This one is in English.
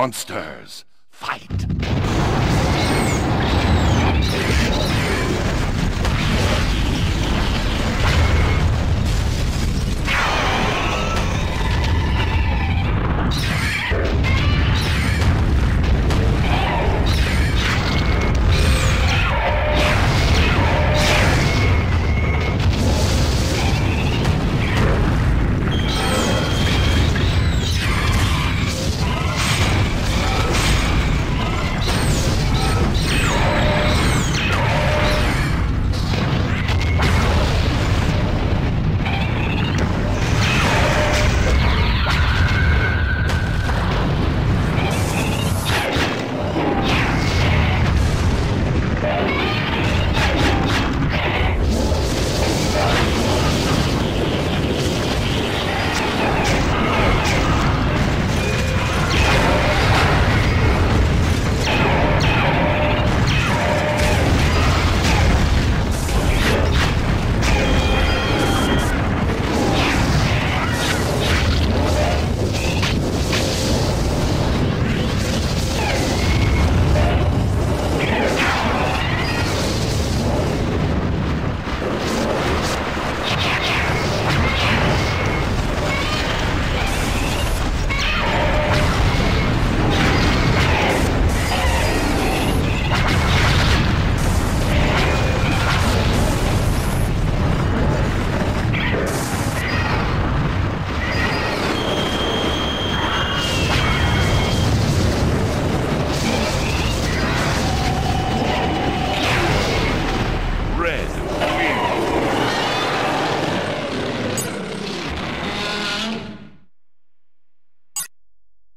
Monsters, fight! Red